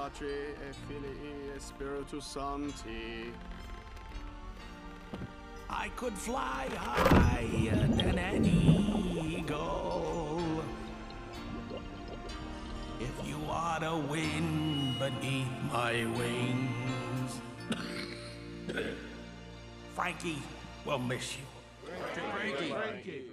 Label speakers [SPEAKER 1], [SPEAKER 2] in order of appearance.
[SPEAKER 1] Patri et Filii et Spiritus Sancti.
[SPEAKER 2] I could fly higher than an eagle. If you are the wind beneath my wings. Frankie, we'll miss you.
[SPEAKER 3] Frankie.